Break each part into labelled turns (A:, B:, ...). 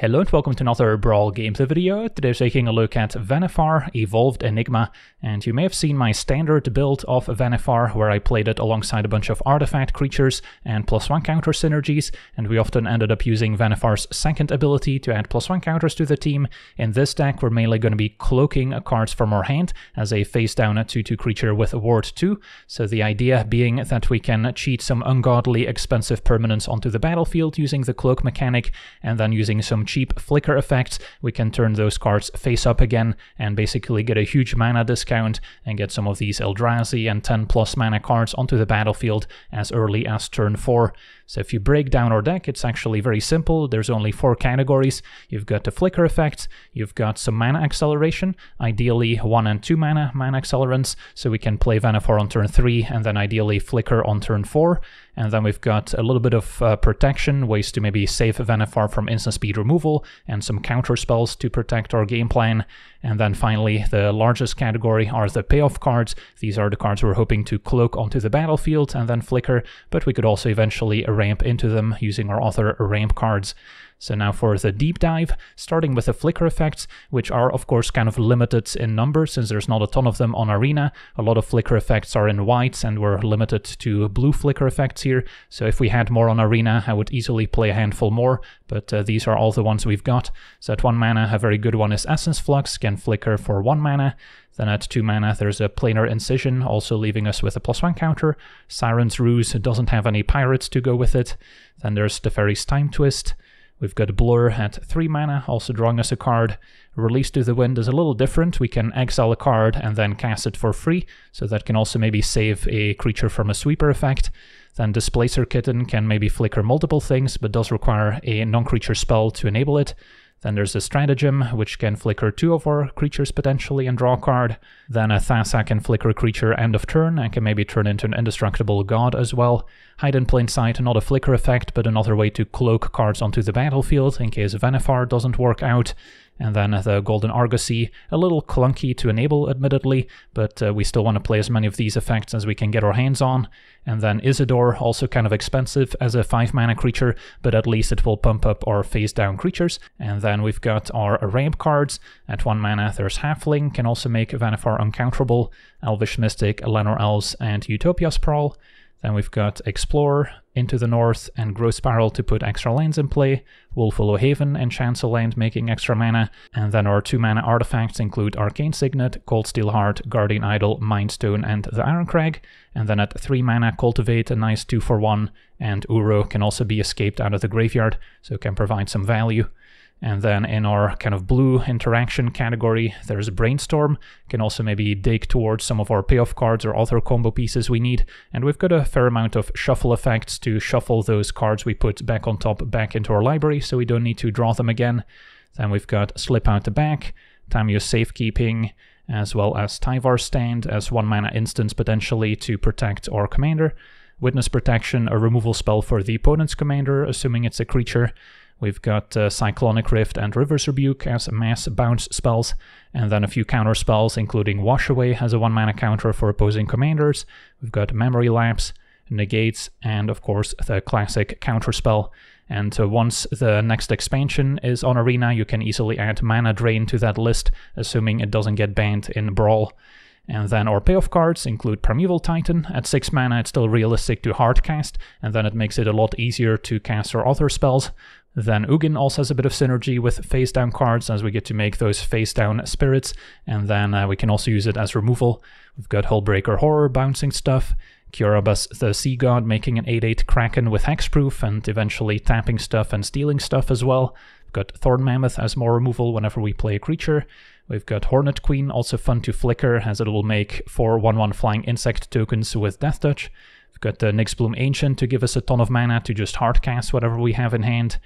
A: Hello and welcome to another Brawl Gameplay video. Today we're taking a look at Vannifar Evolved Enigma, and you may have seen my standard build of Vannifar where I played it alongside a bunch of artifact creatures and plus one counter synergies, and we often ended up using Vannifar's second ability to add plus one counters to the team. In this deck we're mainly going to be cloaking cards from our hand as a face down 2-2 creature with a Ward 2, so the idea being that we can cheat some ungodly expensive permanents onto the battlefield using the cloak mechanic, and then using some cheap flicker effects, we can turn those cards face up again and basically get a huge mana discount and get some of these Eldrazi and 10 plus mana cards onto the battlefield as early as turn 4. So if you break down our deck, it's actually very simple. There's only four categories. You've got the flicker effects, you've got some mana acceleration, ideally one and two mana mana accelerants, so we can play Vannifar on turn three and then ideally flicker on turn four. And then we've got a little bit of uh, protection, ways to maybe save Vannifar from instant speed removal, and some counter spells to protect our game plan. And then finally, the largest category are the payoff cards. These are the cards we're hoping to cloak onto the battlefield and then flicker, but we could also eventually ramp into them using our other ramp cards. So now for the deep dive, starting with the flicker effects, which are of course kind of limited in number since there's not a ton of them on Arena. A lot of flicker effects are in whites and we're limited to blue flicker effects here. So if we had more on Arena, I would easily play a handful more, but uh, these are all the ones we've got. So at 1 mana, a very good one is Essence Flux, can flicker for 1 mana. Then at 2 mana, there's a Planar Incision, also leaving us with a plus 1 counter. Siren's Ruse doesn't have any pirates to go with it. Then there's Teferi's Time Twist. We've got Blur at 3 mana, also drawing us a card. Release to the Wind is a little different. We can exile a card and then cast it for free, so that can also maybe save a creature from a sweeper effect. Then Displacer Kitten can maybe flicker multiple things, but does require a non-creature spell to enable it. Then there's a Stratagem, which can flicker two of our creatures potentially and draw a card. Then a Thassa can flicker a creature end of turn and can maybe turn into an indestructible god as well. Hide in Plain Sight, not a flicker effect, but another way to cloak cards onto the battlefield in case Vannifar doesn't work out. And then the Golden Argosy, a little clunky to enable admittedly, but uh, we still want to play as many of these effects as we can get our hands on. And then Ixidor, also kind of expensive as a 5 mana creature, but at least it will pump up our face down creatures. And then we've got our ramp cards. At 1 mana there's Halfling, can also make Vannifar uncounterable, Elvish Mystic, Llanowar Elves, and Utopia Sprawl. Then we've got Explore, Into the North, and Growth Spiral to put extra lands in play, Wolfwillow Haven and Chancel Land making extra mana, and then our 2 mana artifacts include Arcane Signet, Cold Steel Heart, Guardian Idol, Mind Stone, and the Iron Crag, and then at 3 mana Cultivate, a nice 2 for 1, and Uro can also be escaped out of the graveyard, so can provide some value. And then in our kind of blue interaction category, there's Brainstorm. Can also maybe dig towards some of our payoff cards or other combo pieces we need. And we've got a fair amount of shuffle effects to shuffle those cards we put back on top back into our library, so we don't need to draw them again. Then we've got Slip Out the Back, Tamiyo's Safekeeping, as well as Tyvar's Stand as one mana instance potentially to protect our commander. Witness Protection, a removal spell for the opponent's commander, assuming it's a creature. We've got uh, Cyclonic Rift and River's Rebuke as mass bounce spells, and then a few counter spells, including Wash Away as a one mana counter for opposing commanders. We've got Memory Lapse, Negates, and of course the classic counter spell. And uh, once the next expansion is on Arena, you can easily add Mana Drain to that list, assuming it doesn't get banned in Brawl. And then our payoff cards include Primeval Titan. At 6 mana, it's still realistic to hardcast, and then it makes it a lot easier to cast our other spells. Then Ugin also has a bit of synergy with face down cards as we get to make those face down spirits, and then uh, we can also use it as removal. We've got Hullbreaker Horror bouncing stuff, Kiora Bests the Sea God making an 8 8 Kraken with hexproof and eventually tapping stuff and stealing stuff as well. We've got Thorn Mammoth as more removal whenever we play a creature. We've got Hornet Queen, also fun to flicker, as it will make 4 1 1 flying insect tokens with Death Touch. We've got uh, the Nyxbloom Ancient to give us a ton of mana to just hardcast whatever we have in hand.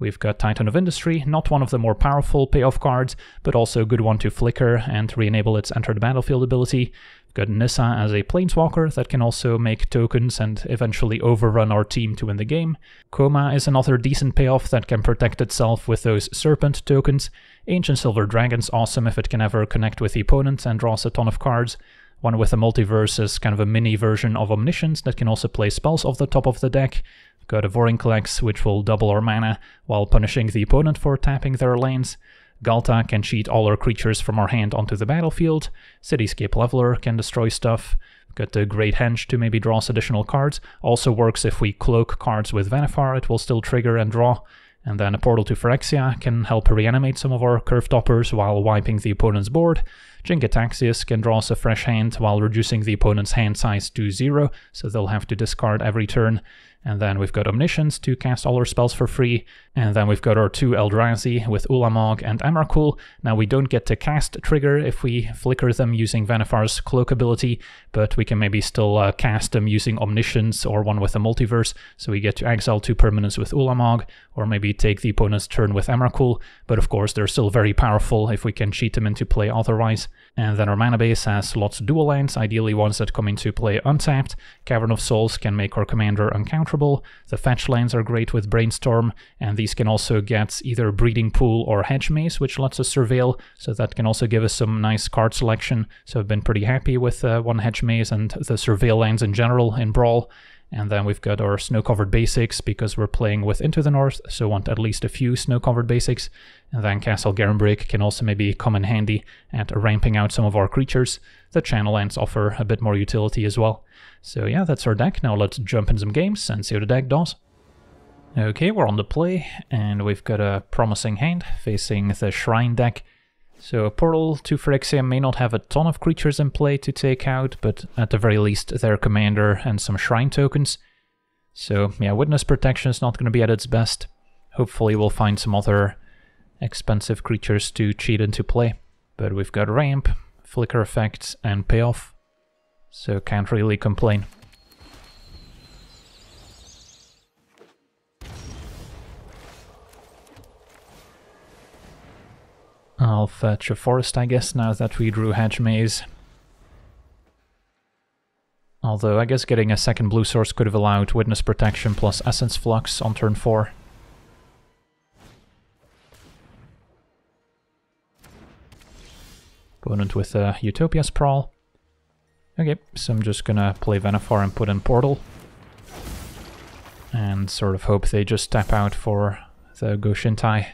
A: We've got Titan of Industry, not one of the more powerful payoff cards, but also a good one to flicker and re-enable its enter the battlefield ability. We've got Nissa as a planeswalker that can also make tokens and eventually overrun our team to win the game. Koma is another decent payoff that can protect itself with those serpent tokens. Ancient Silver Dragon's awesome if it can ever connect with the opponent and draws a ton of cards. One with a multiverse is kind of a mini version of Omniscience that can also play spells off the top of the deck Got a Vorinclex, which will double our mana while punishing the opponent for tapping their lands. Ghalta can cheat all our creatures from our hand onto the battlefield. Cityscape Leveler can destroy stuff. Got the Great Henge to maybe draw us additional cards. Also works if we cloak cards with Vannifar, it will still trigger and draw. And then a Portal to Phyrexia can help reanimate some of our curve toppers while wiping the opponent's board. Jin-Gitaxias can draw us a fresh hand while reducing the opponent's hand size to zero, so they'll have to discard every turn. And then we've got Omniscience to cast all our spells for free. And then we've got our two Eldrazi with Ulamog and Emrakul. Now we don't get to cast Trigger if we flicker them using Vannifar's Cloak ability, but we can maybe still uh, cast them using Omniscience or one with a Multiverse. So we get to exile two permanents with Ulamog, or maybe take the opponent's turn with Emrakul. But of course they're still very powerful if we can cheat them into play otherwise. And then our mana base has lots of dual lands, ideally ones that come into play untapped. Cavern of Souls can make our commander uncounterable. The fetch lands are great with Brainstorm, and these can also get either Breeding Pool or Hedge Maze, which lets us surveil, so that can also give us some nice card selection. So I've been pretty happy with uh, one Hedge Maze and the surveil lands in general in Brawl. And then we've got our snow-covered basics because we're playing with Into the North, so want at least a few snow-covered basics. And then Castle Garenbrig can also maybe come in handy at ramping out some of our creatures. The channel lands offer a bit more utility as well. So yeah, that's our deck. Now let's jump in some games and see how the deck does. Okay, we're on the play, and we've got a promising hand facing the Shrine deck. So a Portal to Phyrexia may not have a ton of creatures in play to take out, but at the very least their commander and some Shrine tokens. So yeah, Witness Protection is not going to be at its best. Hopefully we'll find some other expensive creatures to cheat into play. But we've got Ramp, Flicker Effects and Payoff, so can't really complain. I'll fetch a forest, I guess, now that we drew Hedge Maze. Although I guess getting a second blue source could have allowed Witness Protection plus Essence Flux on turn 4. Opponent with a Utopia Sprawl. Okay, so I'm just gonna play Vannifar and put in Portal. And sort of hope they just tap out for the Goshintai.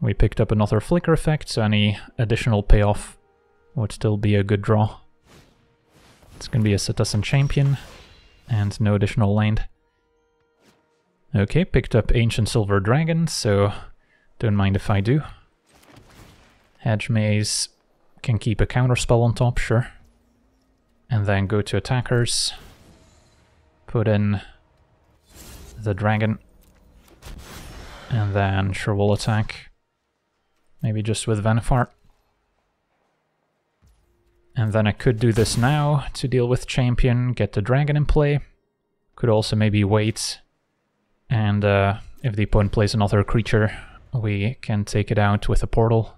A: We picked up another flicker effect, so any additional payoff would still be a good draw. It's gonna be a Citizen Champion, and no additional land. Okay, picked up Ancient Silver Dragon, so don't mind if I do. Hedge Maze can keep a counterspell on top, sure. And then go to attackers. Put in the dragon. And then sure we'll attack. Maybe just with Vannifar. And then I could do this now to deal with champion, get the dragon in play. Could also maybe wait. And uh, if the opponent plays another creature, we can take it out with a portal.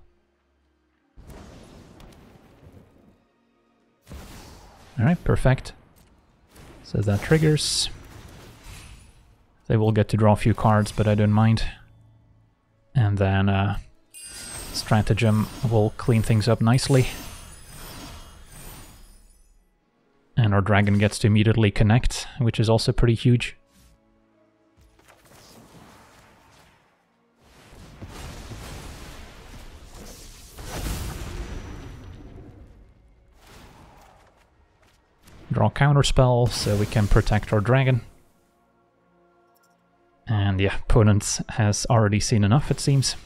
A: Alright, perfect. So that triggers. They will get to draw a few cards, but I don't mind. And then uh, stratagem will clean things up nicely. And our dragon gets to immediately connect, which is also pretty huge. Draw counterspell so we can protect our dragon. And yeah, opponent has already seen enough, it seems.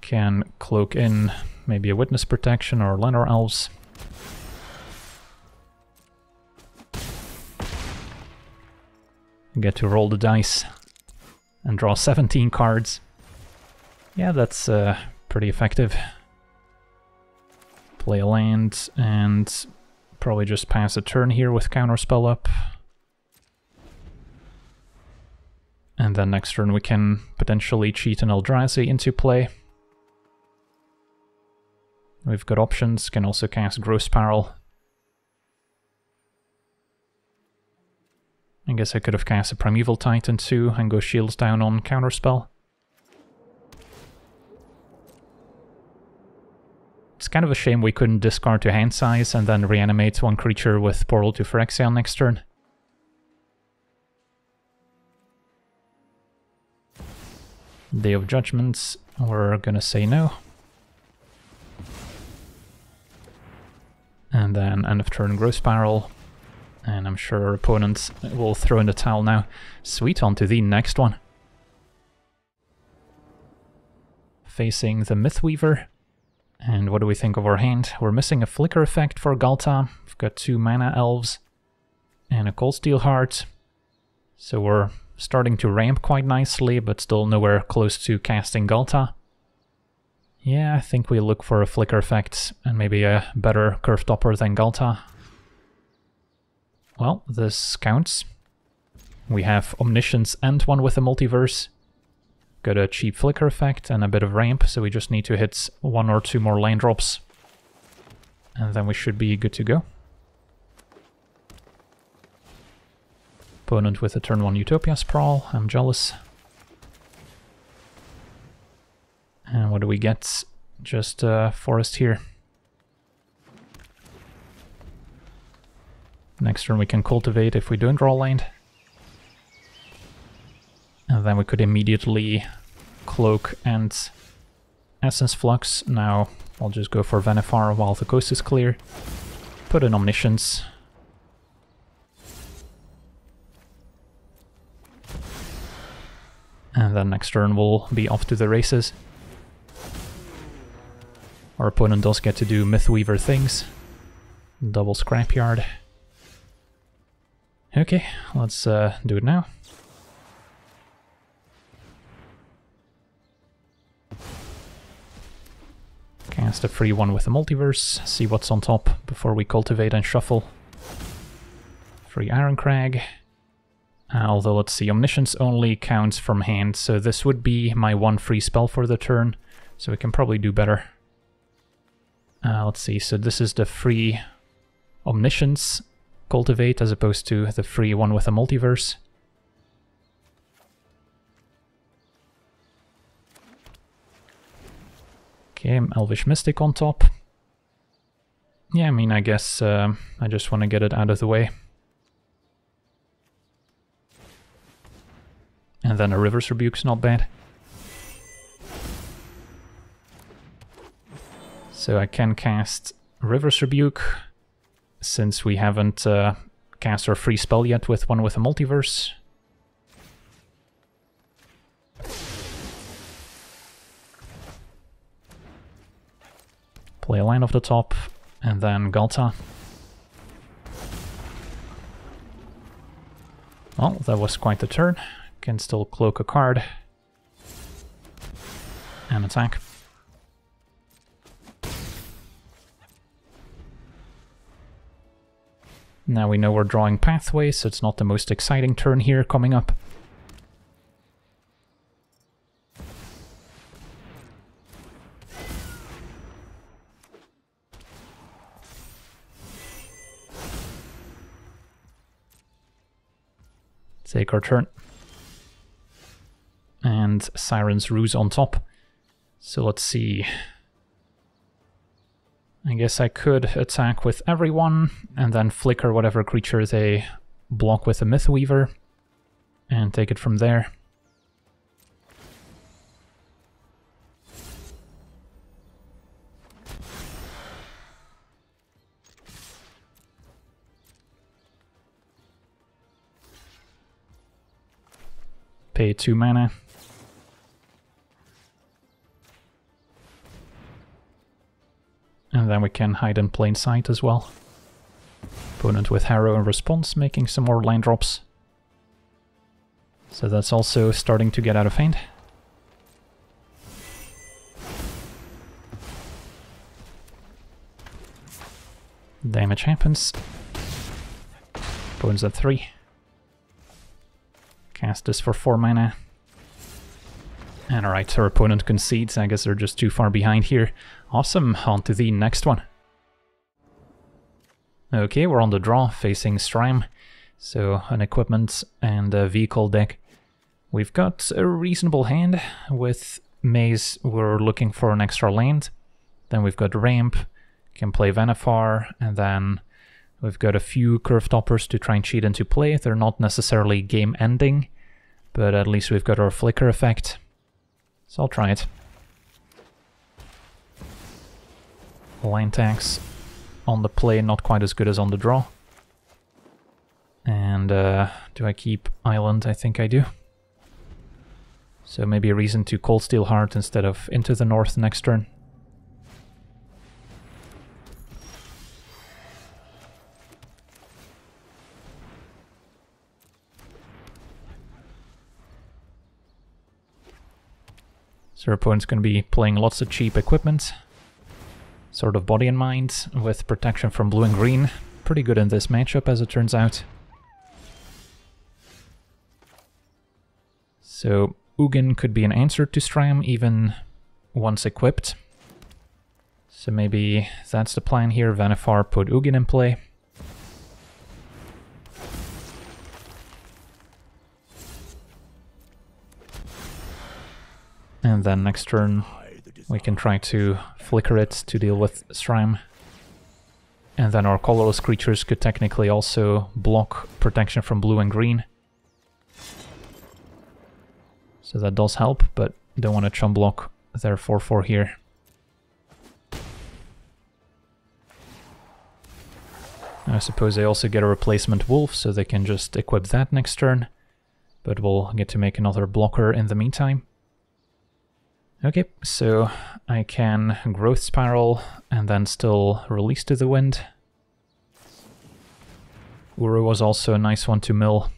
A: Can cloak in maybe a witness protection or Llanowar Elves. Get to roll the dice and draw 17 cards. Yeah, that's uh, pretty effective. Play a land and probably just pass a turn here with counterspell up. And then next turn we can potentially cheat an Eldrazi into play. We've got options, can also cast Growth Spiral. I guess I could have cast a Primeval Titan too and go shields down on Counterspell. It's kind of a shame we couldn't discard to hand size and then reanimate one creature with Portal to Phyrexian next turn. Day of Judgments, we're gonna say no. And then end of turn Growth Spiral. And I'm sure our opponents will throw in the towel now. Sweet, on to the next one. Facing the Mythweaver. And what do we think of our hand? We're missing a Flicker effect for Ghalta. We've got two Mana Elves and a Cold Steel Heart. So we're starting to ramp quite nicely, but still nowhere close to casting Ghalta. Yeah, I think we look for a Flicker effect and maybe a better Curve Topper than Ghalta. Well, this counts. We have Omniscience and one with a Multiverse. Got a cheap Flicker effect and a bit of ramp, so we just need to hit one or two more land drops. And then we should be good to go. Opponent with a turn 1 Utopia Sprawl, I'm jealous. And what do we get? Just uh, forest here. Next turn we can cultivate if we don't draw land. And then we could immediately cloak and essence flux. Now I'll just go for Vannifar while the coast is clear. Put in Omniscience. And then next turn we'll be off to the races. Our opponent does get to do Mythweaver things. Double Scrapyard. Okay, let's uh, do it now. Cast a free one with the multiverse, see what's on top before we cultivate and shuffle. Free Iron Crag. Although let's see, Omniscience only counts from hand, so this would be my one free spell for the turn, so we can probably do better. Uh, let's see, so this is the free Omniscience cultivate as opposed to the free one with a multiverse. Okay, Elvish Mystic on top. Yeah, I mean, I guess uh, I just want to get it out of the way. And then a River's Rebuke's not bad. So I can cast River's Rebuke, since we haven't uh, cast our free spell yet with one with a multiverse. Play a line off the top, and then Ghalta. Well, that was quite the turn. Can still cloak a card. And attack. Now we know we're drawing pathways, so it's not the most exciting turn here coming up. Take our turn. And Siren's Ruse on top. So let's see. I guess I could attack with everyone and then flicker whatever creature they block with a Mythweaver and take it from there. Pay 2 mana. And then we can hide in plain sight as well. Opponent with Harrow in response, making some more line drops. So that's also starting to get out of hand. Damage happens. Opponent's at 3. Cast this for 4 mana. And alright, our opponent concedes. I guess they're just too far behind here. Awesome, on to the next one. Okay, we're on the draw, facing Sram. So, an equipment and a vehicle deck. We've got a reasonable hand. With Maze, we're looking for an extra land. Then we've got Ramp, can play Vannifar, and then we've got a few Curve Toppers to try and cheat into play. They're not necessarily game ending, but at least we've got our Flicker effect. So I'll try it. Land Tax on the play, not quite as good as on the draw. And uh, do I keep Island? I think I do. So maybe a reason to Cold Steel Heart instead of Into the North next turn. So our opponent's going to be playing lots of cheap equipment. Sword of Body and Mind, with protection from blue and green. Pretty good in this matchup as it turns out. So Ugin could be an answer to Sram even once equipped. So maybe that's the plan here, Vannifar put Ugin in play. And then next turn we can try to flicker it to deal with Sram. And then our colorless creatures could technically also block protection from blue and green. So that does help, but don't want to chum block their 4-4 here. I suppose they also get a replacement wolf, so they can just equip that next turn. But we'll get to make another blocker in the meantime. Okay, so I can growth spiral and then still release to the wind. Uro was also a nice one to mill.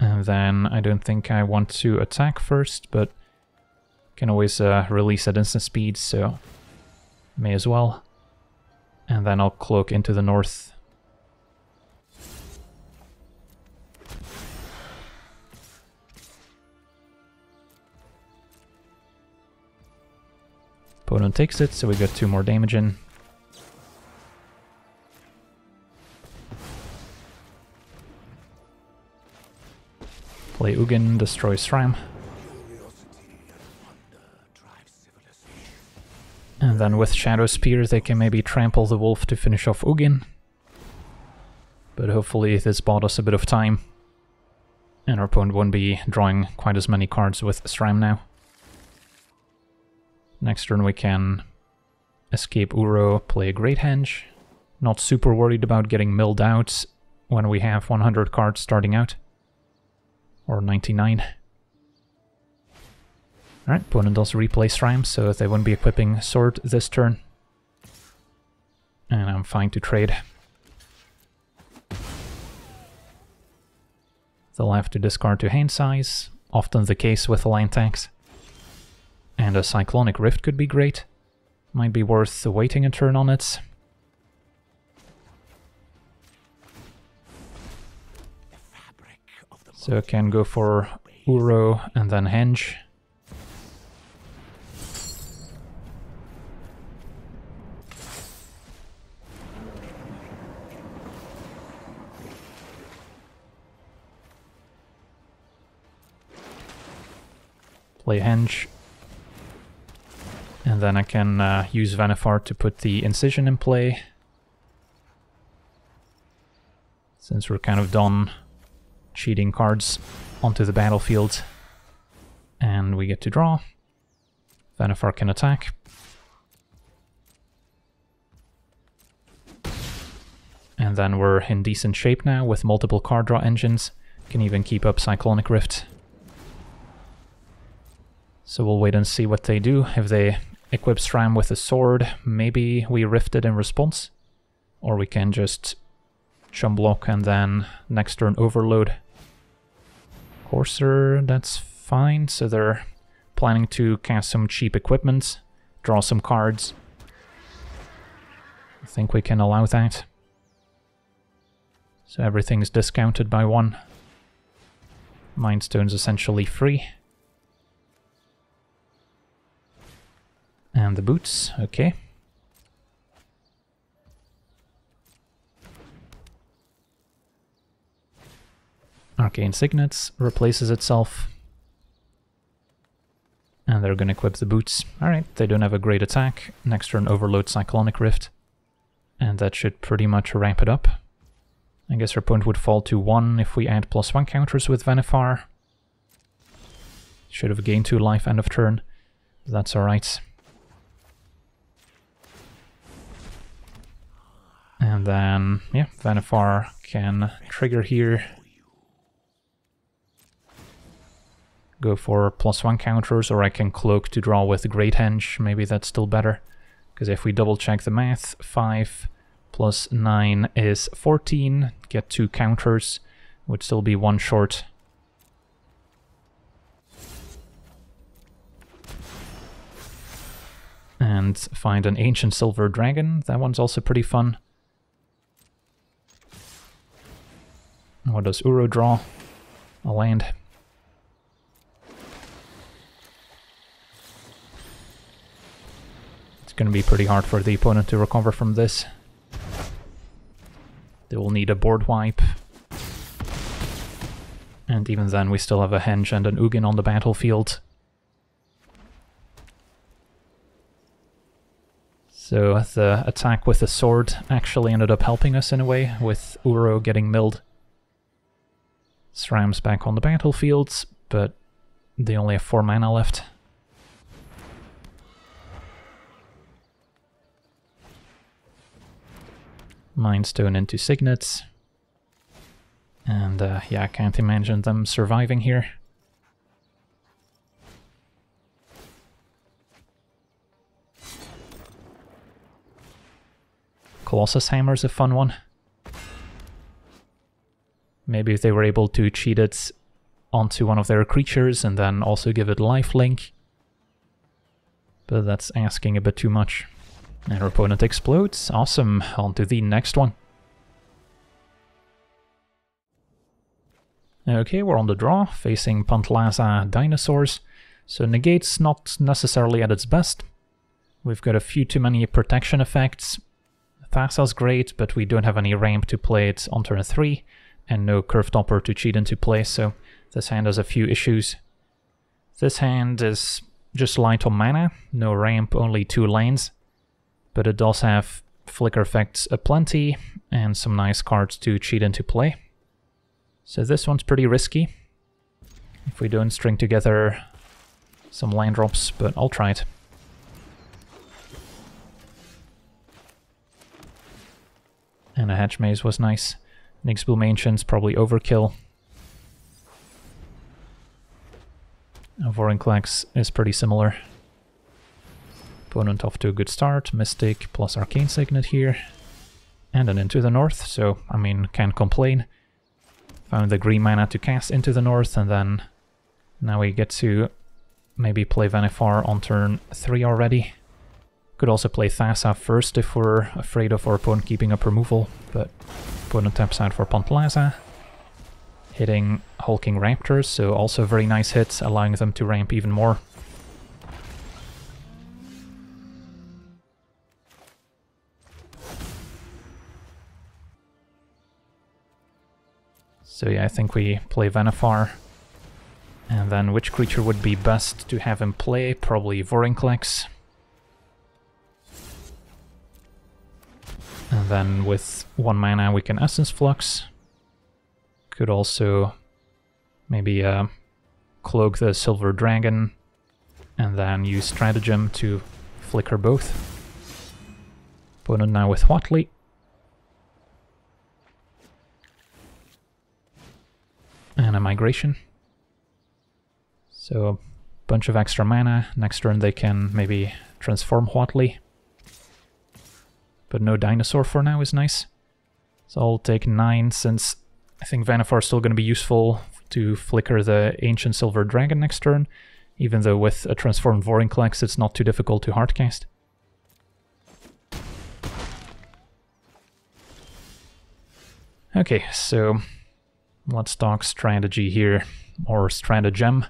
A: And then I don't think I want to attack first, but can always uh, release at instant speed, so may as well. And then I'll cloak into the north Opponent takes it, so we got two more damage in. Play Ugin, destroy Sram. And then with Shadow Spear they can maybe trample the wolf to finish off Ugin. But hopefully this bought us a bit of time. And our opponent won't be drawing quite as many cards with Sram now. Next turn we can escape Uro, play a Great Henge. Not super worried about getting milled out when we have 100 cards starting out. Or 99. Alright, opponent does replay Sram, so they won't be equipping Sword this turn. And I'm fine to trade. They'll have to discard to hand size, often the case with Land Tax. And a Cyclonic Rift could be great. Might be worth waiting a turn on it. So I can go for Uro and then Henge. Play Henge. And then I can uh, use Vannifar to put the Incision in play. Since we're kind of done cheating cards onto the battlefield. And we get to draw. Vannifar can attack. And then we're in decent shape now with multiple card draw engines. Can even keep up Cyclonic Rift. So we'll wait and see what they do. If they equip Sram with a sword, maybe we rift it in response. Or we can just chum block and then next turn overload. Courser, that's fine. So they're planning to cast some cheap equipment, draw some cards. I think we can allow that. So everything's discounted by one. Mindstone's essentially free. And the boots, okay. Arcane Signets replaces itself. And they're gonna equip the boots. Alright, they don't have a great attack. Next turn overload Cyclonic Rift. And that should pretty much wrap it up. I guess our point would fall to 1 if we add plus 1 counters with Vannifar. Should have gained 2 life end of turn. That's alright. And then, yeah, Vannifar can trigger here. Go for plus 1 counters, or I can cloak to draw with Great Henge. Maybe that's still better. Because if we double check the math, 5 plus 9 is 14, get 2 counters, would still be 1 short. And find an Ancient Silver Dragon, that one's also pretty fun. What does Uro draw? A land. It's gonna be pretty hard for the opponent to recover from this. They will need a board wipe. And even then we still have a Henge and an Ugin on the battlefield. So uh, the attack with the sword actually ended up helping us in a way, with Uro getting milled. SRAM's back on the battlefields, but they only have 4 mana left. Mindstone into Signets. And uh, yeah, I can't imagine them surviving here. Colossus Hammer is a fun one. Maybe if they were able to cheat it onto one of their creatures and then also give it lifelink. But that's asking a bit too much. And our opponent explodes. Awesome. On to the next one. Okay, we're on the draw, facing Pantlaza dinosaurs. So negate's not necessarily at its best. We've got a few too many protection effects. Thassa's great, but we don't have any ramp to play it on turn 3, and no Curve Topper to cheat into play, so this hand has a few issues. This hand is just light on mana, no ramp, only two lanes but it does have flicker effects aplenty and some nice cards to cheat into play. So this one's pretty risky if we don't string together some land drops, but I'll try it. And a Hedge Maze was nice. Nyxbloom Ancient's probably overkill. Uh, Vorinclex is pretty similar. Opponent off to a good start. Mystic plus Arcane Signet here. And then into the north, so, I mean, can't complain. Found the green mana to cast into the north, and then now we get to maybe play Vannifar on turn 3 already. Could also play Thassa first if we're afraid of our opponent keeping up removal, but opponent taps out for Pantlaza. Hitting Hulking Raptors, so also very nice hits, allowing them to ramp even more. So yeah, I think we play Vannifar. And then which creature would be best to have him play? Probably Vorinclex. And then with one mana we can Essence Flux. Could also maybe uh, cloak the Silver Dragon and then use Stratagem to flicker both. Opponent now with Huatli. and a migration. So a bunch of extra mana. Next turn they can maybe transform Huatli. But no dinosaur for now is nice. So I'll take 9 since I think Vannifar is still going to be useful to flicker the Ancient Silver Dragon next turn, even though with a transformed Vorinclex it's not too difficult to hardcast. Okay, so Let's talk strategy here, or stratagem.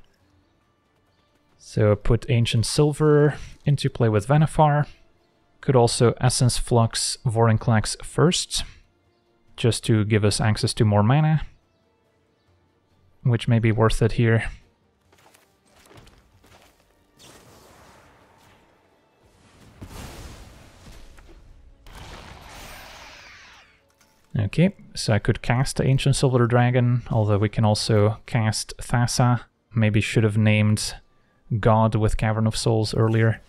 A: So put Ancient Silver into play with Vannifar. Could also Essence Flux vorinclex first, just to give us access to more mana, which may be worth it here. Okay, so I could cast Ancient Silver Dragon, although we can also cast Thassa. Maybe should have named God with Cavern of Souls earlier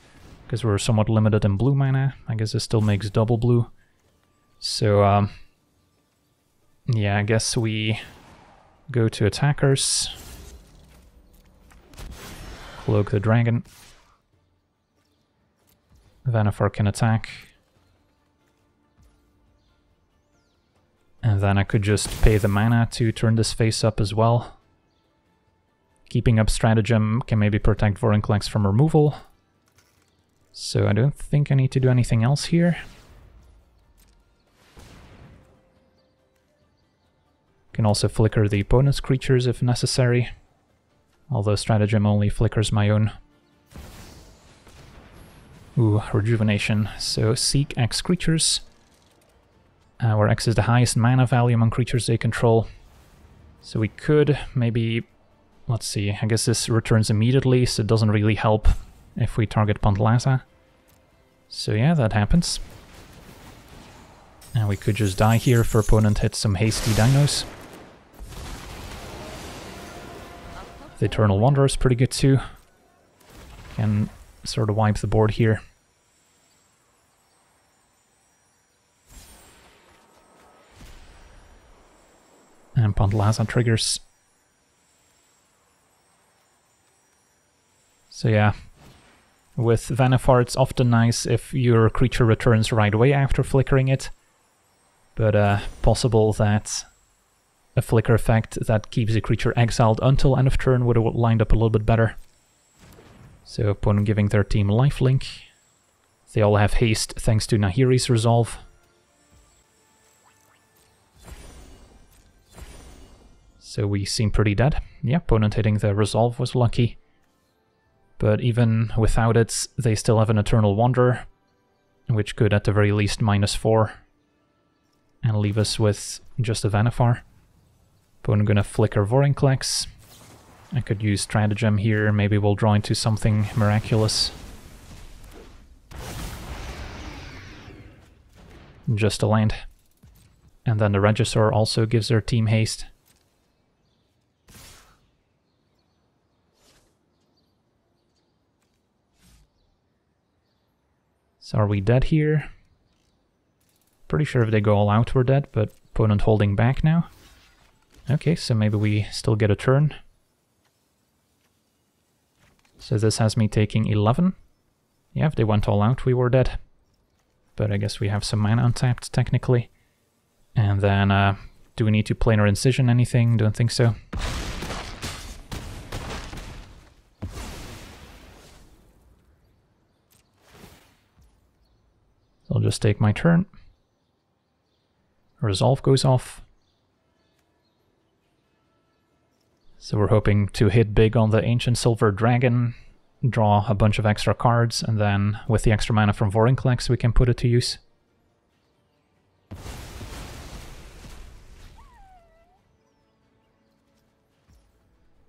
A: because we're somewhat limited in blue mana. I guess this still makes double blue. So, um, yeah, I guess we go to attackers. Cloak the dragon. Vannifar can attack. And then I could just pay the mana to turn this face up as well. Keeping up Stratagem can maybe protect Vorinclex from removal. So I don't think I need to do anything else here. Can also flicker the opponent's creatures if necessary. Although Stratagem only flickers my own. Ooh, Rejuvenation. So seek X creatures. Uh, where X is the highest mana value among creatures they control. So we could maybe... Let's see, I guess this returns immediately, so it doesn't really help if we target Pantalaza. So yeah, that happens. And we could just die here if our opponent hits some hasty dinos. The Eternal Wanderer is pretty good too. Can sort of wipe the board here. And Pantalaza triggers. So yeah, with Vannifar, it's often nice if your creature returns right away after flickering it, but uh, possible that a flicker effect that keeps the creature exiled until end of turn would have lined up a little bit better. So opponent giving their team lifelink. They all have haste thanks to Nahiri's resolve. So we seem pretty dead. Yeah, opponent hitting the resolve was lucky. But even without it, they still have an Eternal Wanderer, which could at the very least minus 4 and leave us with just a Vannifar. But I'm gonna flicker Vorinclex. I could use Stratagem here, maybe we'll draw into something miraculous. Just a land. And then the Regisaur also gives their team haste. So are we dead here? Pretty sure if they go all out we're dead, but opponent holding back now. Okay, so maybe we still get a turn. So this has me taking 11. Yeah, if they went all out we were dead. But I guess we have some mana untapped, technically. And then, uh, do we need to planar incision anything? Don't think so. I'll just take my turn. Resolve goes off. So we're hoping to hit big on the Ancient Silver Dragon, draw a bunch of extra cards, and then with the extra mana from Vorinclex we can put it to use.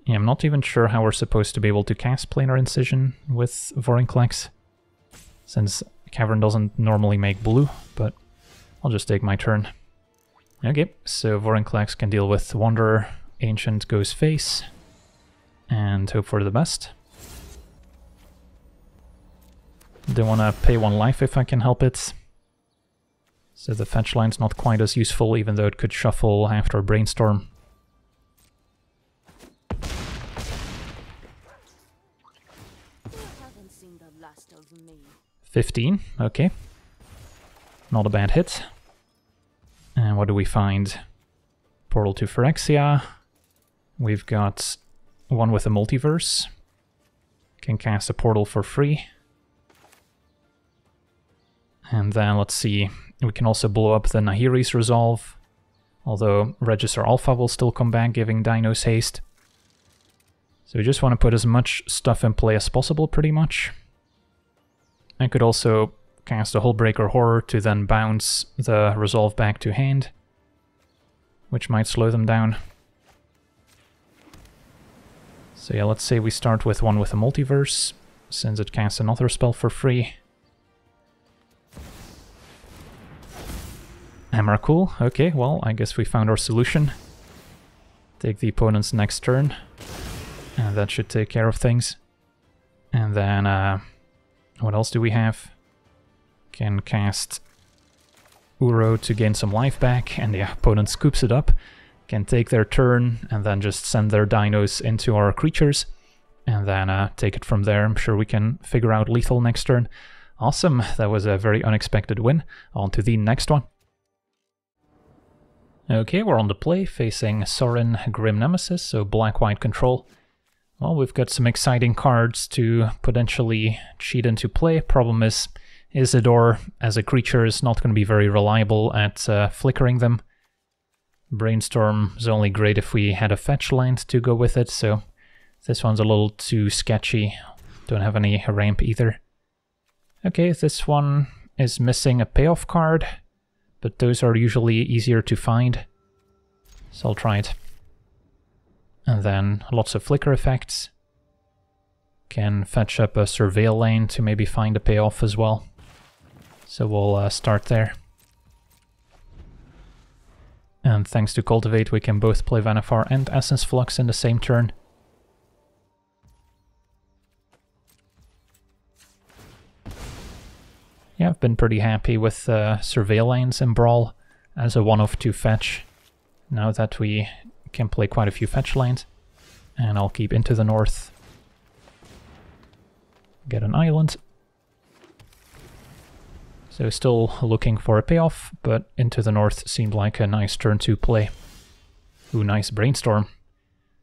A: Yeah, I'm not even sure how we're supposed to be able to cast Planar Incision with Vorinclex, since Cavern doesn't normally make blue, but I'll just take my turn. Okay, so Vorinclex can deal with Wanderer, Ancient goes face, and hope for the best. Don't want to pay one life if I can help it. So the fetch line's not quite as useful, even though it could shuffle after Brainstorm. 15, okay. Not a bad hit. And what do we find? Portal to Phyrexia. We've got one with a multiverse. Can cast a portal for free. And then let's see, we can also blow up the Nahiri's Resolve. Although Regisaur Alpha will still come back, giving Dinos haste. So we just want to put as much stuff in play as possible, pretty much. I could also cast a Hullbreaker Horror to then bounce the Resolve back to hand, which might slow them down. So yeah, let's say we start with one with a Multiverse, since it casts another spell for free. Emrakul. Okay, well, I guess we found our solution. Take the opponent's next turn. And that should take care of things. And then, uh, what else do we have? Can cast Uro to gain some life back, and the opponent scoops it up. Can take their turn, and then just send their dinos into our creatures. And then uh, take it from there. I'm sure we can figure out lethal next turn. Awesome, that was a very unexpected win. On to the next one. Okay, we're on the play, facing Sorin Grim Nemesis, so black-white control. Well, we've got some exciting cards to potentially cheat into play. Problem is, Ixidor as a creature is not going to be very reliable at uh, flickering them. Brainstorm is only great if we had a fetch land to go with it, so this one's a little too sketchy. Don't have any ramp either. Okay, this one is missing a payoff card, but those are usually easier to find. So I'll try it. And then lots of flicker effects. Can fetch up a surveil land to maybe find a payoff as well. So we'll uh, start there. And thanks to Cultivate we can both play Vannifar and Essence Flux in the same turn. Yeah, I've been pretty happy with uh, Surveil lands in Brawl as a one of two fetch. Now that we can play quite a few fetch lands. And I'll keep into the north. Get an island. So still looking for a payoff, but into the north seemed like a nice turn to play. Ooh, nice brainstorm.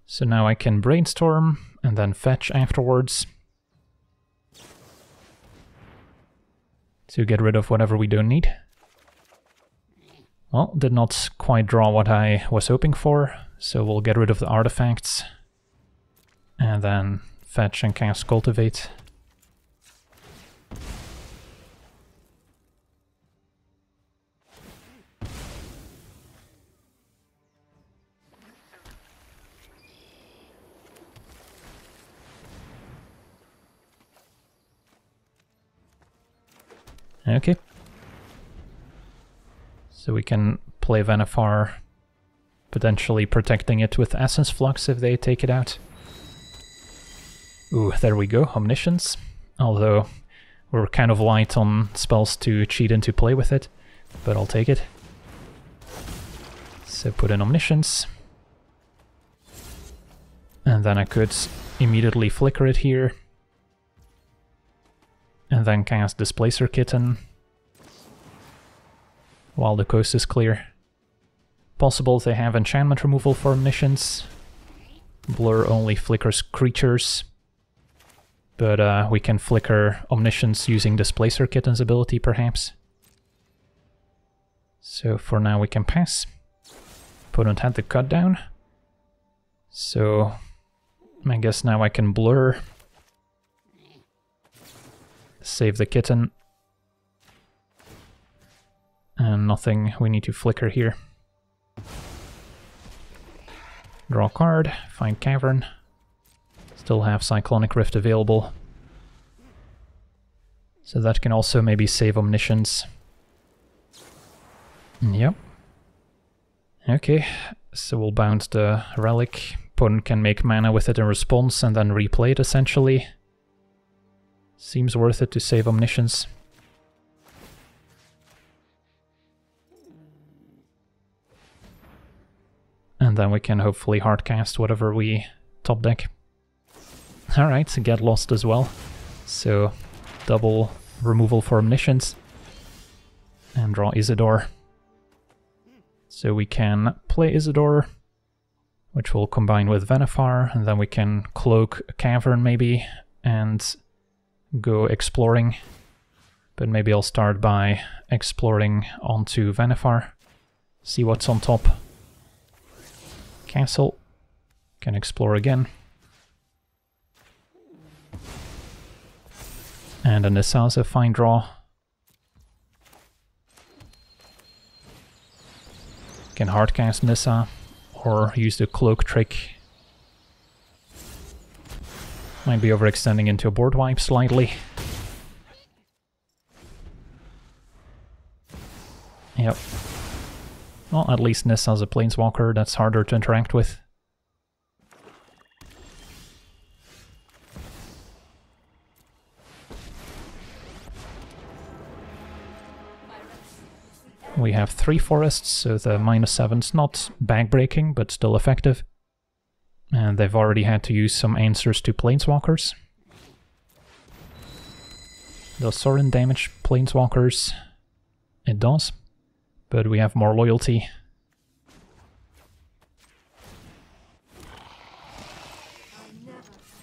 A: So now I can brainstorm and then fetch afterwards. To get rid of whatever we don't need. Well, did not quite draw what I was hoping for, so we'll get rid of the artifacts. And then fetch and cast Cultivate. Okay. So we can play Vannifar, potentially protecting it with Essence Flux if they take it out. Ooh, there we go, Omniscience. Although we're kind of light on spells to cheat into play with it, but I'll take it. So put in Omniscience. And then I could immediately flicker it here. And then cast Displacer Kitten while the coast is clear. Possible they have enchantment removal for omniscience. Blur only flickers creatures. But uh, we can flicker omniscience using Displacer Kitten's ability, perhaps. So for now we can pass. Opponent had the cut down. So I guess now I can blur. Save the kitten and nothing we need to flicker here. Draw card, find cavern. Still have Cyclonic Rift available. So that can also maybe save Omniscience. Yep. Okay, so we'll bounce the Relic. Opponent can make mana with it in response and then replay it essentially. Seems worth it to save Omniscience. And then we can hopefully hardcast whatever we top deck. Alright, so get lost as well. So, double removal for omniscience. And draw Ixidor. So we can play Ixidor, which will combine with Vannifar, and then we can cloak a cavern maybe, and go exploring. But maybe I'll start by exploring onto Vannifar, see what's on top castle. Can explore again. And a Nissa is a fine draw. Can hardcast Nissa or use the cloak trick. Might be overextending into a board wipe slightly. Yep. Well, at least Nissa as a planeswalker, that's harder to interact with. We have three forests, so the minus seven's not backbreaking, but still effective. And they've already had to use some answers to planeswalkers. Does Sorin damage planeswalkers? It does, but we have more loyalty.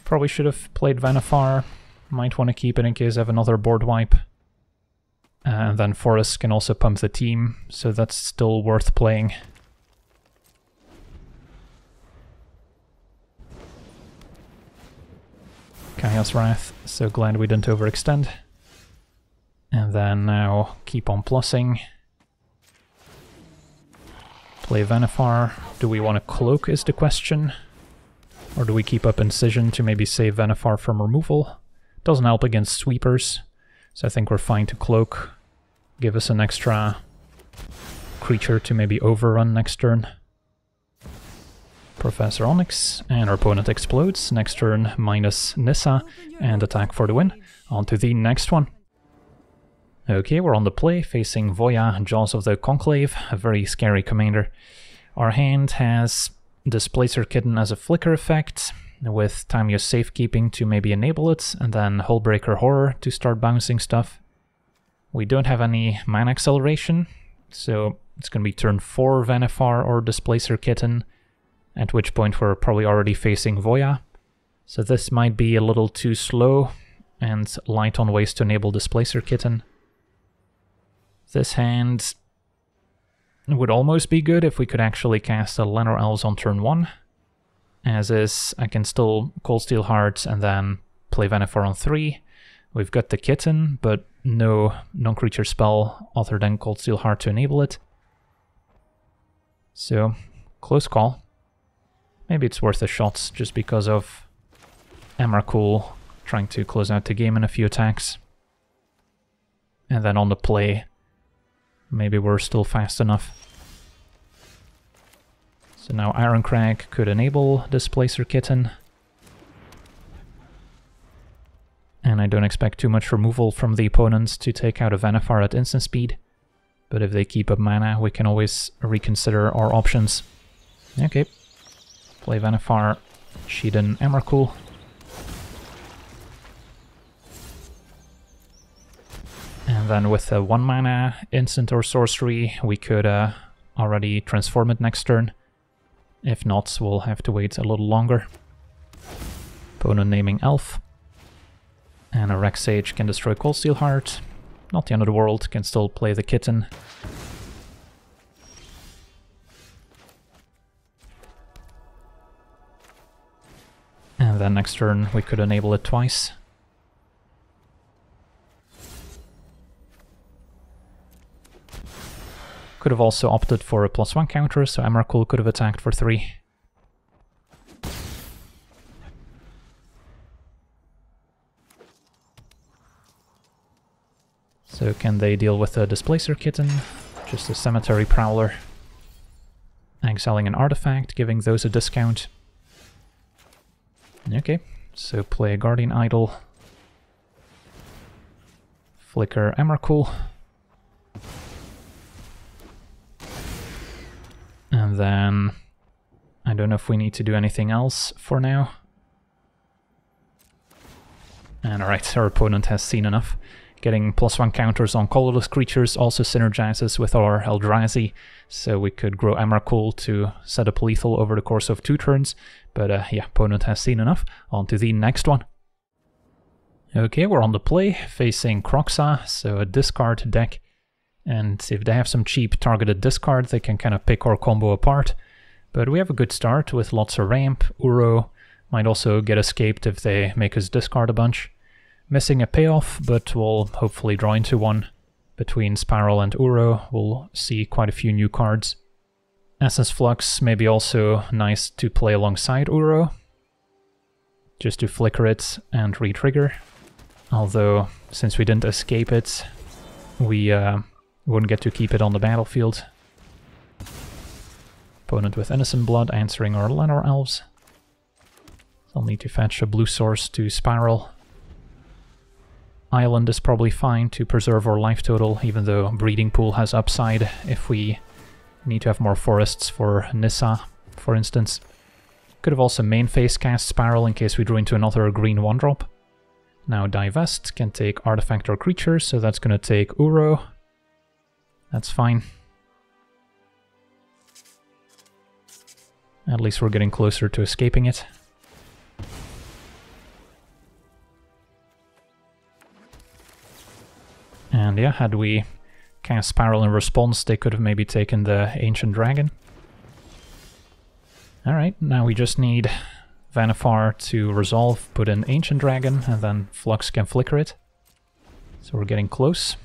A: Probably should have played Vannifar. Might want to keep it in case I have another board wipe. And then Forest can also pump the team, so that's still worth playing. Chaos Wrath, so glad we didn't overextend. And then now keep on plussing. Play Vannifar. Do we want to cloak is the question. Or do we keep up Incision to maybe save Vannifar from removal? Doesn't help against sweepers. So I think we're fine to cloak. Give us an extra creature to maybe overrun next turn. Professor Onyx, and our opponent explodes. Next turn, minus Nissa, and attack for the win. On to the next one. Okay, we're on the play, facing Voja, Jaws of the Conclave, a very scary commander. Our hand has Displacer Kitten as a flicker effect, with Tamiyo Safekeeping to maybe enable it, and then Hullbreaker Horror to start bouncing stuff. We don't have any mana acceleration, so it's going to be turn 4 Vannifar or Displacer Kitten, at which point we're probably already facing Voja. So this might be a little too slow and light on ways to enable Displacer Kitten. This hand would almost be good if we could actually cast a Llanowar Elves on turn 1. As is, I can still Cold Steel Hearts and then play Vannifar on 3. We've got the Kitten, but no non-creature spell other than Cold Steel Heart to enable it. So, close call. Maybe it's worth a shot just because of Emrakul trying to close out the game in a few attacks. And then on the play, maybe we're still fast enough. So now Irencrag could enable Displacer Kitten. and I don't expect too much removal from the opponents to take out a Vannifar at instant speed. But if they keep up mana, we can always reconsider our options. Okay. Play Vannifar, Shiden, Emrakul. And then with a 1 mana instant or sorcery, we could uh, already transform it next turn. If not, we'll have to wait a little longer. Opponent naming Elf. And a Rex Sage can destroy Cold Steel Heart. Not the end of the world, can still play the kitten. And then next turn we could enable it twice. Could have also opted for a plus one counter, so Emrakul could have attacked for three. So can they deal with a Displacer Kitten? Just a Cemetery Prowler. Exiling an artifact, giving those a discount. Okay, so play a Guardian Idol. Flicker Emrakul. And then... I don't know if we need to do anything else for now. And alright, our opponent has seen enough. Getting plus one counters on colorless creatures also synergizes with our Eldrazi, so we could grow Emrakul to set up lethal over the course of two turns, but uh, yeah, opponent has seen enough. On to the next one. Okay, we're on the play, facing Kroxa, so a discard deck. And if they have some cheap targeted discard, they can kind of pick our combo apart. But we have a good start with lots of ramp, Uro, might also get escaped if they make us discard a bunch. Missing a payoff, but we'll hopefully draw into one. Between Spiral and Uro, we'll see quite a few new cards. Essence Flux may be also nice to play alongside Uro, just to flicker it and re-trigger. Although, since we didn't escape it, we uh, wouldn't get to keep it on the battlefield. Opponent with Innocent Blood answering our Llanowar Elves. I'll need to fetch a blue source to Spiral. Island is probably fine to preserve our life total, even though Breeding Pool has upside if we need to have more forests for Nissa, for instance. Could have also main phase cast Spiral in case we drew into another green 1-drop. Now Divest can take Artifact or Creature, so that's gonna take Uro. That's fine. At least we're getting closer to escaping it. And yeah, had we cast Spiral in response, they could have maybe taken the Ancient Dragon. Alright, now we just need Vannifar to resolve, put in Ancient Dragon, and then Flux can flicker it. So we're getting close.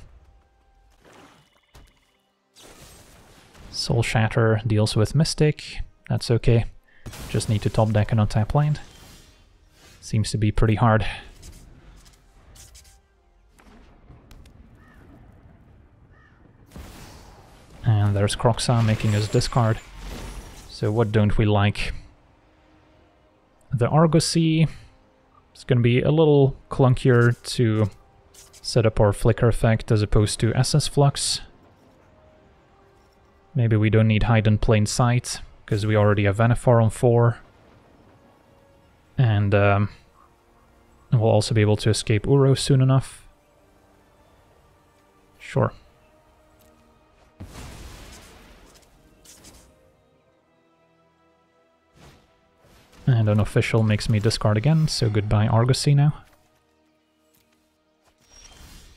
A: Soul Shatter deals with Mystic, that's okay. Just need to top deck an untap land. Seems to be pretty hard. And there's Kroxa making us discard. So what don't we like? The Argosy is going to be a little clunkier to set up our flicker effect as opposed to Essence Flux. Maybe we don't need Hide in Plain Sight, because we already have Vannifar on 4. And um, we'll also be able to escape Uro soon enough. Sure. And an official makes me discard again, so goodbye Argosy now.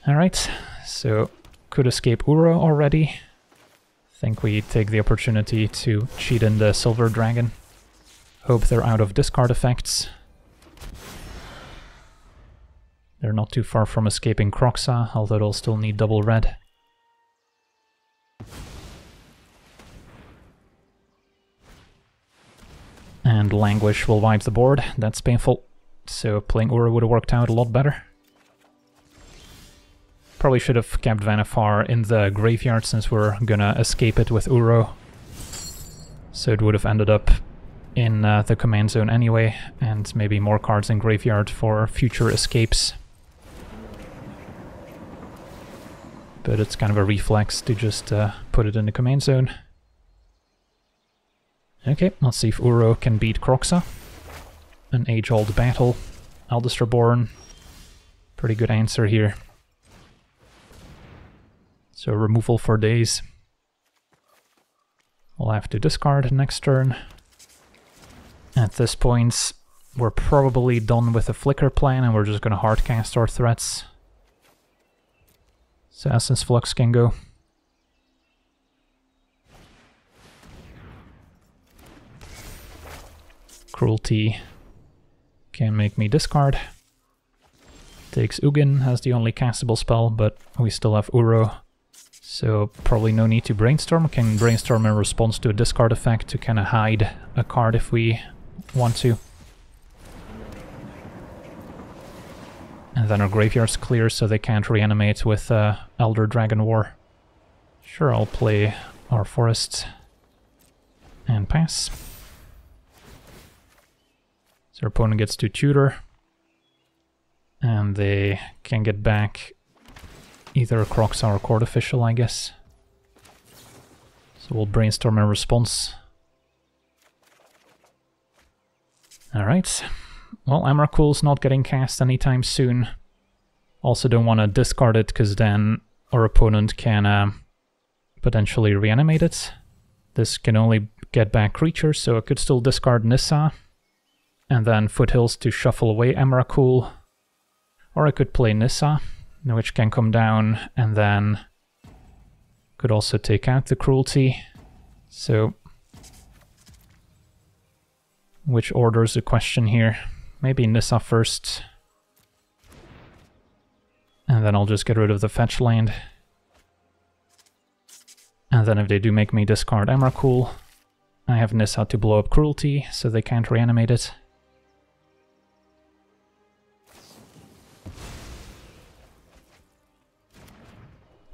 A: Alright, so could escape Uro already. Think we take the opportunity to cheat in the Silver Dragon. Hope they're out of discard effects. They're not too far from escaping Kroxa, although they'll still need double red. And Languish will wipe the board, that's painful. So playing Uro would have worked out a lot better. Probably should have kept Vannifar in the graveyard since we're gonna escape it with Uro. So it would have ended up in uh, the command zone anyway, and maybe more cards in graveyard for future escapes. But it's kind of a reflex to just uh, put it in the command zone. Okay, let's see if Uro can beat Kroxa. An age-old battle. Eldest Reborn. Pretty good answer here. So removal for days. We'll have to discard next turn. At this point, we're probably done with the Flicker plan and we're just gonna hardcast our threats. Essence Flux can go. Cruelty can make me discard. Takes Ugin as the only castable spell, but we still have Uro. So probably no need to brainstorm. Can brainstorm in response to a discard effect to kind of hide a card if we want to. And then our graveyard's clear so they can't reanimate with uh, Elder Dragon War. Sure, I'll play our forest and pass. So our opponent gets to tutor. And they can get back either a Kroxa or a Court Official, I guess. So we'll brainstorm a response. Alright. Well, Emrakul's not getting cast anytime soon. Also don't want to discard it, because then our opponent can uh, potentially reanimate it. This can only get back creatures, so I could still discard Nissa. And then Foothills to shuffle away Emrakul. Or I could play Nissa which can come down and then could also take out the cruelty. So, which order is the question here? Maybe Nissa first. And then I'll just get rid of the fetch land. And then if they do make me discard Emrakul, I have Nissa to blow up Cruelty, so they can't reanimate it.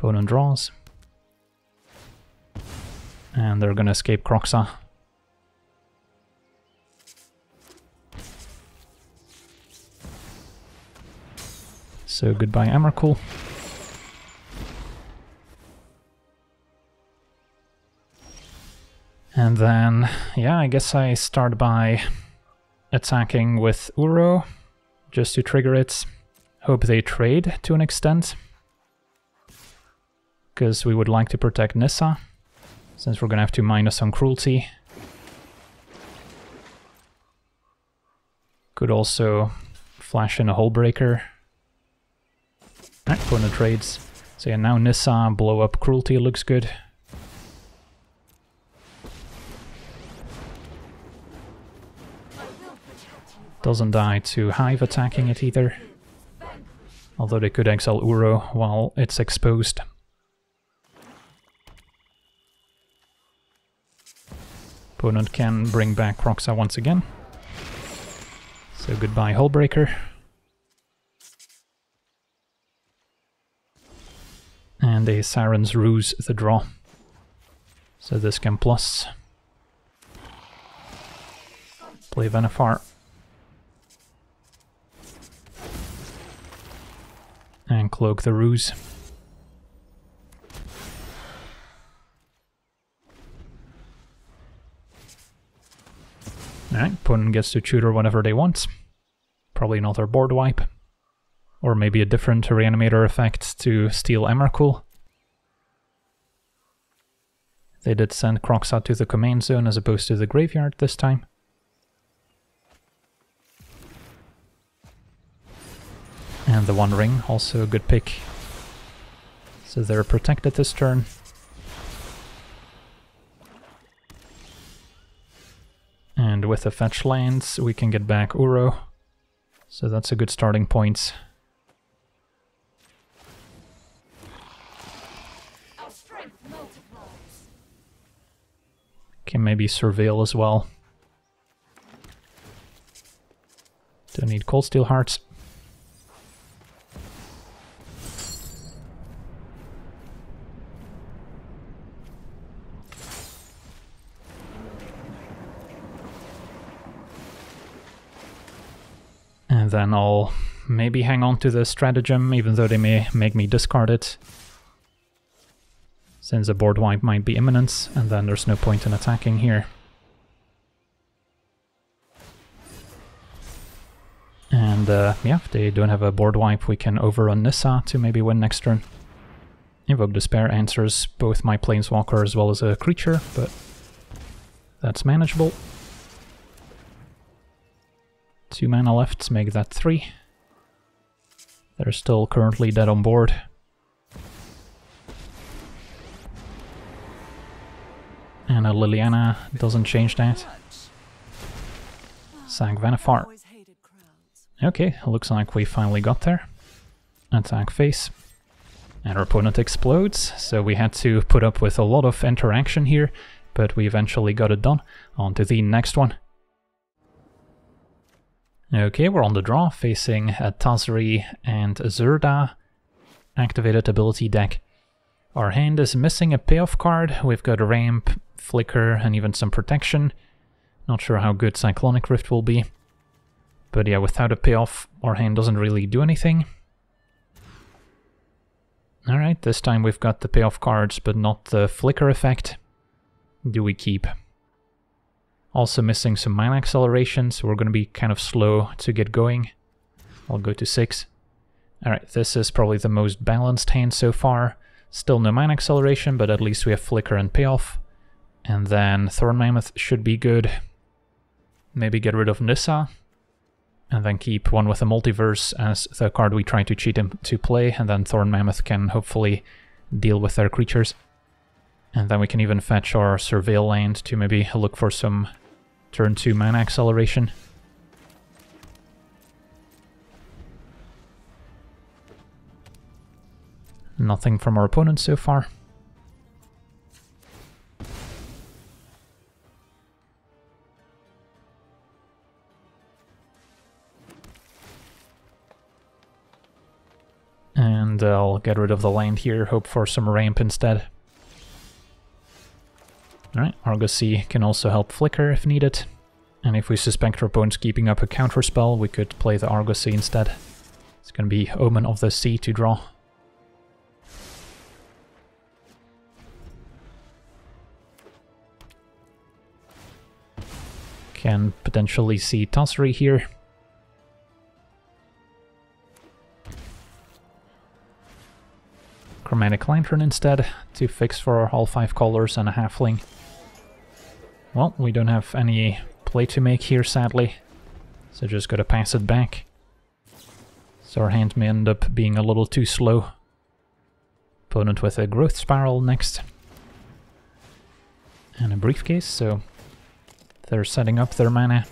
A: Conan draws. And they're gonna escape Kroxa. So goodbye Emrakul. And then, yeah, I guess I start by attacking with Uro, just to trigger it. Hope they trade to an extent. Because we would like to protect Nissa, since we're gonna have to minus on cruelty. Could also flash in a Hullbreaker. Alright, opponent trades. So yeah, now Nissa, blow up cruelty looks good. Doesn't die to Hive attacking it either. Although they could exile Uro while it's exposed. Opponent can bring back Kroxa once again. So goodbye Hullbreaker. And a Siren's Ruse the draw. So this can plus. Play Vannifar. And cloak the ruse. Eh? Alright, opponent gets to tutor whenever they want. Probably another board wipe. Or maybe a different reanimator effect to steal Emrakul. They did send Kroxa to the command zone as opposed to the graveyard this time. And the One Ring, also a good pick. So they're protected this turn. And with the fetch lands, we can get back Uro. So that's a good starting point. Can maybe surveil as well. Don't need cold steel hearts. And then I'll maybe hang on to the stratagem, even though they may make me discard it. Since a board wipe might be imminent, and then there's no point in attacking here. And uh, yeah, if they don't have a board wipe, we can overrun Nissa to maybe win next turn. Invoke Despair answers both my Planeswalker as well as a creature, but that's manageable. Two mana left, make that three. They're still currently dead on board. And a Liliana doesn't change that. Sack Vannifar. Okay, looks like we finally got there. Attack face. And our opponent explodes, so we had to put up with a lot of interaction here, but we eventually got it done. On to the next one. Okay, we're on the draw, facing a Tazri and Zirda activated ability deck. Our hand is missing a payoff card, we've got a ramp, flicker, and even some protection. Not sure how good Cyclonic Rift will be. But yeah, without a payoff, our hand doesn't really do anything. Alright, this time we've got the payoff cards, but not the flicker effect. Do we keep? Also missing some mana acceleration, so we're going to be kind of slow to get going. I'll go to 6. Alright, this is probably the most balanced hand so far. Still no mana acceleration, but at least we have Flicker and Payoff. And then Thorn Mammoth should be good. Maybe get rid of Nissa. And then keep one with a Multiverse as the card we try to cheat him to play, and then Thorn Mammoth can hopefully deal with their creatures. And then we can even fetch our Surveil land to maybe look for some Turn 2 mana acceleration. Nothing from our opponent so far. And I'll get rid of the land here, hope for some ramp instead. Alright, Argosy can also help Flicker if needed. And if we suspect our opponent's keeping up a counter spell, we could play the Argosy instead. It's going to be Omen of the Sea to draw. Can potentially see Tazri here. Chromatic Lantern instead, to fix for all five colors and a halfling. Well, we don't have any play to make here, sadly, so just gotta pass it back. So our hand may end up being a little too slow. Opponent with a Growth Spiral next. And a Briefcase, so they're setting up their mana.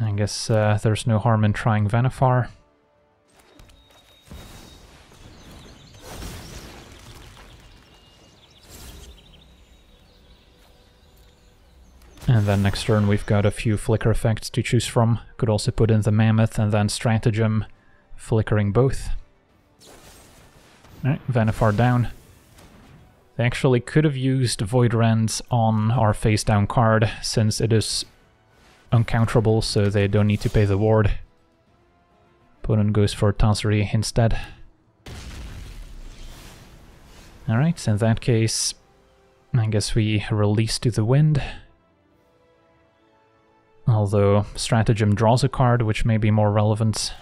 A: I guess uh, there's no harm in trying Vannifar. And then next turn we've got a few flicker effects to choose from. Could also put in the Mammoth and then Stratagem, flickering both. Alright, Vannifar down. They actually could have used Void Rend on our face down card, since it is uncounterable, so they don't need to pay the ward. Opponent goes for Tazri instead. Alright, in that case, I guess we release to the wind. Although Stratagem draws a card, which may be more relevant.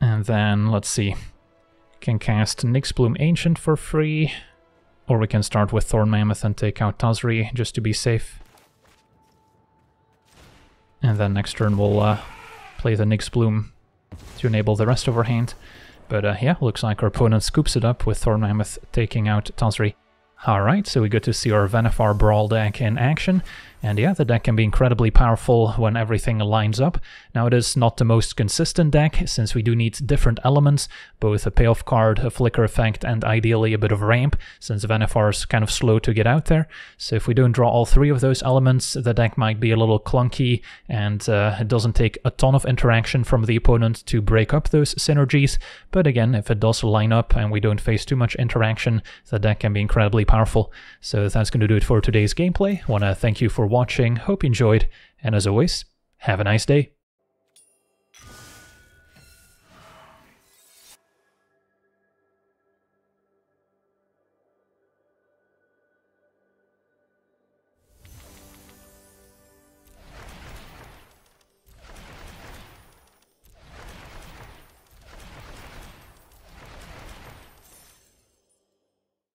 A: And then, let's see, can cast Nyxbloom Ancient for free, or we can start with Thorn Mammoth and take out Tazri just to be safe. And then next turn we'll uh, play the Nix Nyxbloom to enable the rest of our hand. But uh, yeah, looks like our opponent scoops it up with Thorn Mammoth taking out Tazri. Alright, so we get to see our Vannifar Brawl deck in action. And yeah, the deck can be incredibly powerful when everything lines up. Now it is not the most consistent deck, since we do need different elements, both a payoff card, a flicker effect, and ideally a bit of ramp, since Vannifar is kind of slow to get out there. So if we don't draw all three of those elements, the deck might be a little clunky, and uh, it doesn't take a ton of interaction from the opponent to break up those synergies. But again, if it does line up and we don't face too much interaction, the deck can be incredibly powerful. So that's going to do it for today's gameplay. I want to thank you for watching, hope you enjoyed, and as always, have a nice day.